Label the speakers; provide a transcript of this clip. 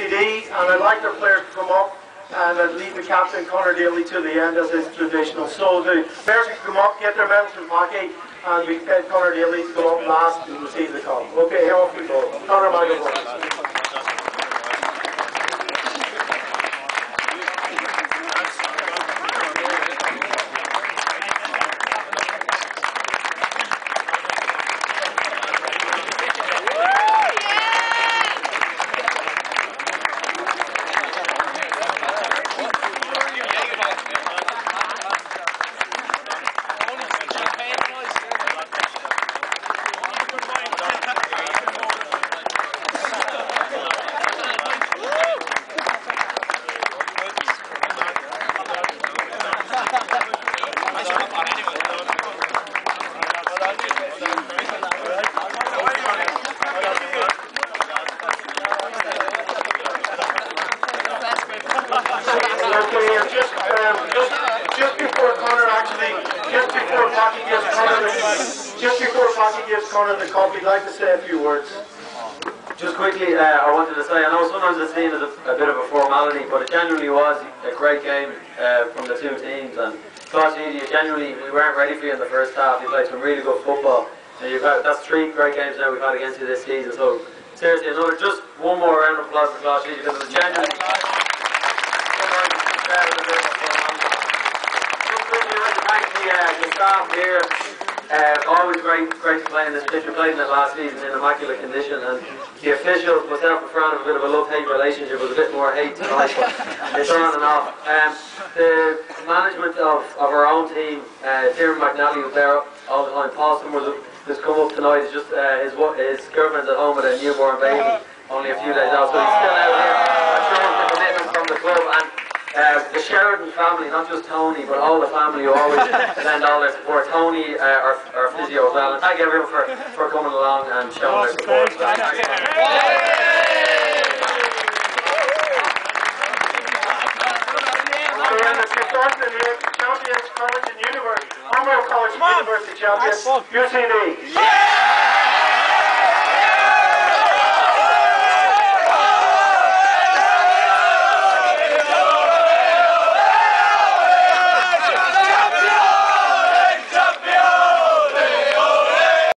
Speaker 1: UCD, and I'd like their players to come up and I'd leave the captain Conor Daly to the end as is traditional. So the players can come up, get their medals from hockey, and we get Conor Daly to go up last and receive the cup. Okay, off we go. Conor Michael. Just, um, just, just before Conor actually, just before Patty gives Conor the, just before Patty gives Conor the cup, he'd like to say a few words.
Speaker 2: Just quickly, uh, I wanted to say, I know sometimes it's seen as a, a bit of a formality, but it genuinely was a great game uh, from the two teams. And Colaiste Ide, genuinely, we weren't ready for you in the first half. You played some really good football. And you've had, that's three great games now we've had against you this season. So seriously, another just one more round of applause for Ide because it was genuinely. Just quickly, I'd like to thank the, staff here. Uh, always great, great to play in this pitch. We played in it last season in immaculate condition, and the officials, myself and Fran, have a bit of a love-hate relationship. With a bit more hate tonight, but it's on and off. Um, the management of, of our own team, uh, Darren McNally was there all the time. Paul Summers has come up tonight. Just uh, his his girlfriend's at home with a newborn baby, only a few days out, so he's still out here. I'm showing the commitment from the club and. Uh, the Sheridan family, not just Tony, but all the family who always lend all their support. Tony, uh, our, our physio as well. And thank everyone for, for coming along and showing their support. Thank you.
Speaker 1: And the 2008 champions, College and University, Homework College and University champions, UCD.